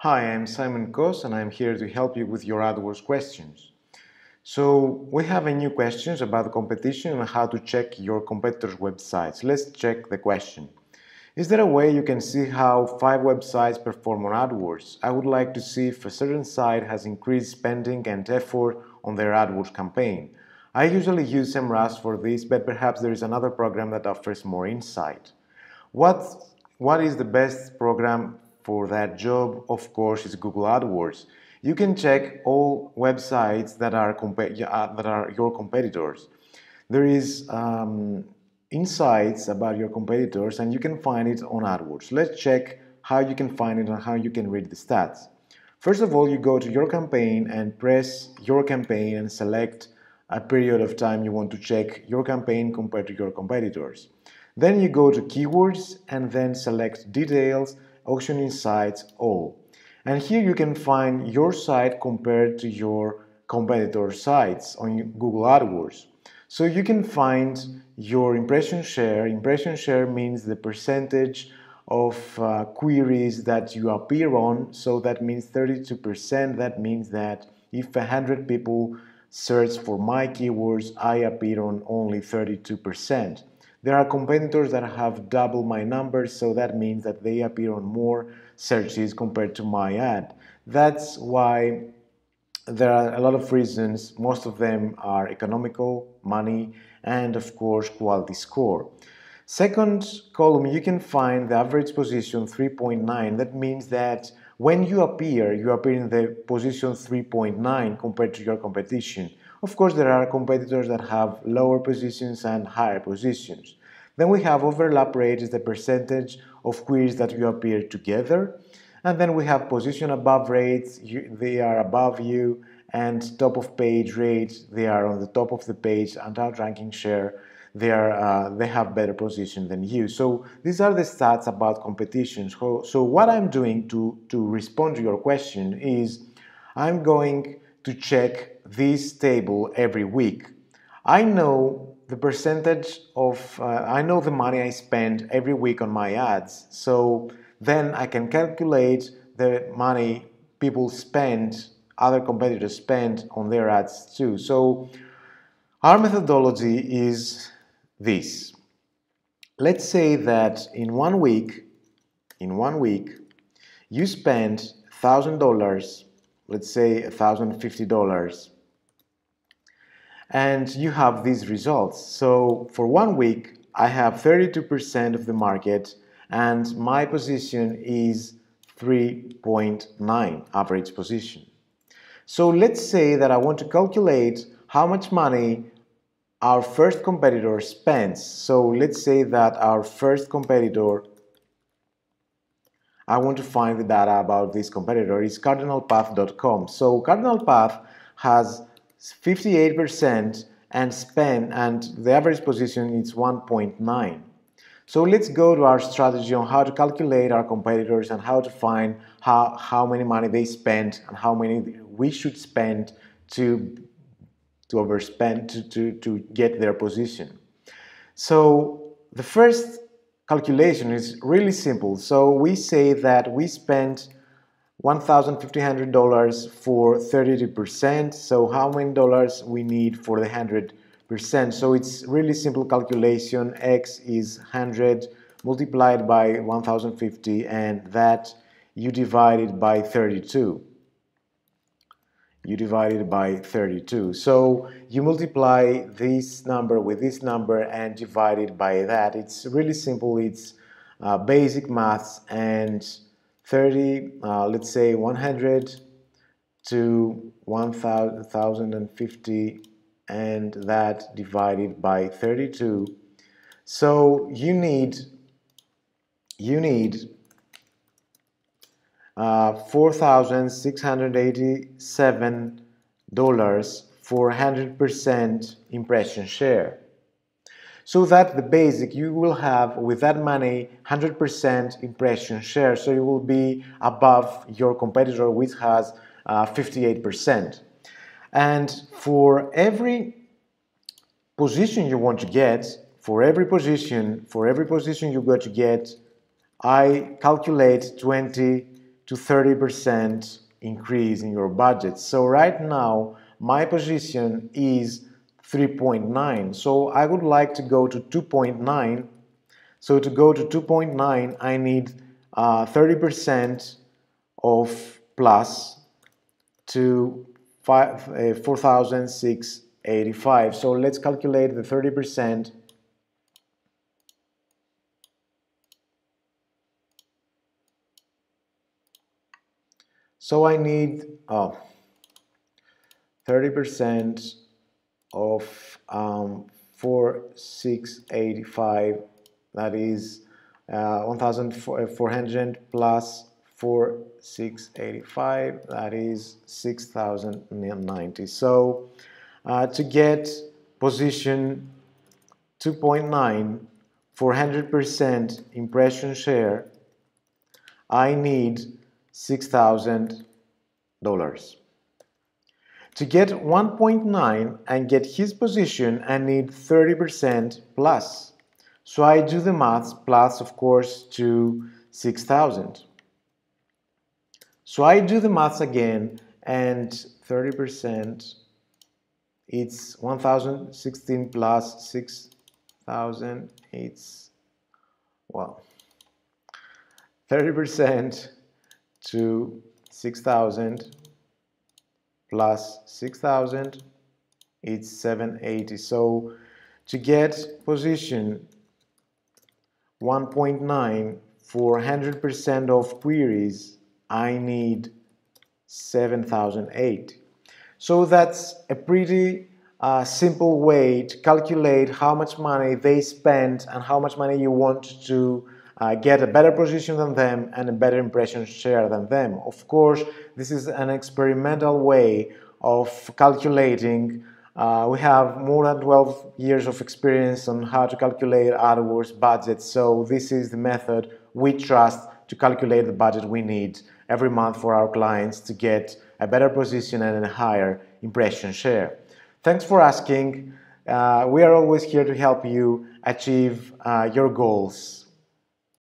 Hi, I'm Simon Koss and I'm here to help you with your AdWords questions. So we have a new questions about the competition and how to check your competitors' websites. Let's check the question. Is there a way you can see how five websites perform on AdWords? I would like to see if a certain site has increased spending and effort on their AdWords campaign. I usually use SEMrush for this, but perhaps there is another program that offers more insight. What, what is the best program for that job? Of course, it's Google AdWords. You can check all websites that are, uh, that are your competitors. There is um, insights about your competitors and you can find it on AdWords. Let's check how you can find it and how you can read the stats. First of all, you go to your campaign and press your campaign and select a period of time you want to check your campaign compared to your competitors. Then you go to keywords and then select details, auction insights, all. And here you can find your site compared to your competitor sites on Google AdWords. So you can find your impression share. Impression share means the percentage of uh, queries that you appear on. So that means 32%. That means that if 100 people search for my keywords, I appear on only 32%. There are competitors that have double my numbers, so that means that they appear on more searches compared to my ad. That's why there are a lot of reasons. Most of them are economical, money, and of course, quality score. Second column, you can find the average position 3.9. That means that when you appear, you appear in the position 3.9 compared to your competition. Of course, there are competitors that have lower positions and higher positions. Then we have overlap rate is the percentage of queries that you appear together. And then we have position above rates, you, they are above you, and top of page rates, they are on the top of the page, and outranking share, they, are, uh, they have better position than you. So these are the stats about competitions. So, so what I'm doing to, to respond to your question is I'm going to check this table every week. I know the percentage of, uh, I know the money I spend every week on my ads. So then I can calculate the money people spend, other competitors spend on their ads too. So our methodology is this. Let's say that in one week, in one week, you spend $1,000, let's say $1,050, and you have these results. So for one week, I have 32% of the market and my position is 3.9 average position. So let's say that I want to calculate how much money our first competitor spends. So let's say that our first competitor, I want to find the data about this competitor, is cardinalpath.com. So cardinalpath has 58% and spend and the average position is 1.9. So let's go to our strategy on how to calculate our competitors and how to find how, how many money they spend and how many we should spend to, to overspend to, to, to get their position. So the first calculation is really simple. So we say that we spent $1,500 for 32%. So how many dollars we need for the 100 percent. So it's really simple calculation. X is 100 multiplied by 1050 and that you divide it by 32. You divide it by 32. So you multiply this number with this number and divide it by that. It's really simple. It's uh, basic maths and 30, uh, let's say 100 to 1050 and that divided by 32 so you need you need uh, $4,687 for 100% impression share. So that the basic you will have with that money 100% impression share. So you will be above your competitor which has uh, 58%. And for every position you want to get, for every position, for every position you got to get, I calculate 20 to 30% increase in your budget. So right now, my position is 3.9. So I would like to go to 2.9. So to go to 2.9, I need 30% uh, of plus to uh, 4,685. So let's calculate the 30% So I need oh, 30% of um, 4685 that is uh, 1400 plus 4685 that is 6090 so uh, to get position 2.9 for 100% impression share I need $6,000 to get 1.9 and get his position I need 30% plus. So I do the maths plus of course to 6,000. So I do the maths again and 30% it's 1016 plus 6000 it's well 30% to 6000 plus 6000 it's 780 so to get position 1.9 for 100% of queries I need 7008 so that's a pretty uh, simple way to calculate how much money they spend and how much money you want to uh, get a better position than them and a better impression share than them. Of course, this is an experimental way of calculating. Uh, we have more than 12 years of experience on how to calculate AdWords budgets, so this is the method we trust to calculate the budget we need every month for our clients to get a better position and a higher impression share. Thanks for asking. Uh, we are always here to help you achieve uh, your goals.